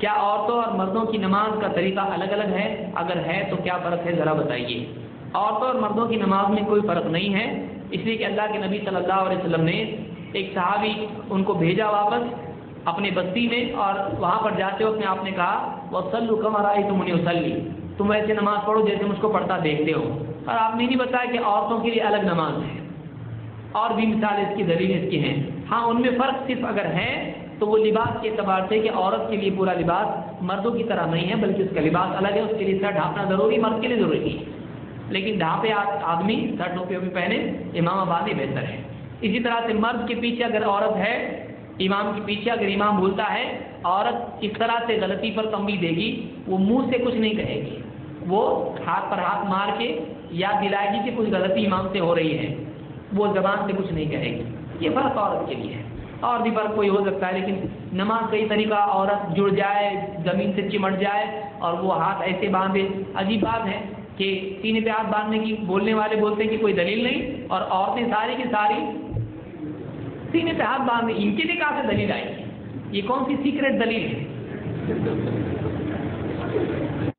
क्या औरतों और मर्दों की नमाज़ का तरीका अलग अलग है? अगर है तो क्या फ़र्क है? ज़रा बताइए। औरतों और मर्दों की नमाज़ में कोई फ़र्क नहीं है, इसलिए कि अल्लाह के नबी सल्लल्लाहु अलैहि वसल्लम ने एक सहाबी उनको भेजा वापस अपने बस्ती में और वहाँ पर जाते वक्त में आपने कहा वह सल्लु कमर आई तुम उन्हें उसली तुम ऐसे नमाज़ पढ़ो जैसे मुझको पढ़ता देखते हो। और आपने नहीं बताया कि औरतों के लिए अलग नमाज़ है। और भी मिसाल इसकी, दलील इसकी हैं। हाँ उनमें फ़र्क सिर्फ़ अगर है तो वो लिबास के अतबार से कि औरत के लिए पूरा लिबास मर्दों की तरह नहीं है, बल्कि उसका लिबास अलग है, उसके लिए सर ढापना ज़रूरी, मर्द के लिए ज़रूरी नहीं है। लेकिन ढापे आदमी सर टोपे में पहने इमाम आबादी बेहतर है। इसी तरह से मर्द के पीछे अगर औरत है, इमाम के पीछे अगर इमाम बोलता है, औरत इस तरह से गलती पर तंबी देगी, वो मुँह से कुछ नहीं कहेगी। वो हाथ पर हाथ मार के याद दिलाएगी कि कुछ गलती इमाम से हो रही है, वो जबान से कुछ नहीं कहेगी। ये फ़र्क औरत के लिए है। और भी फ़र्क कोई हो सकता है, लेकिन नमाज़ कई तरीका, औरत जुड़ जाए, ज़मीन से चिमट जाए, और वो हाथ ऐसे बांधे। अजीब बात है कि सीने पे हाथ बांधने की, बोलने वाले बोलते हैं कि कोई दलील नहीं, और औरतें सारी की सारी सीने पे हाथ बांधे। इनके लिए कहाँ से दलील आई ये कौन सी सीक्रेट दलील है?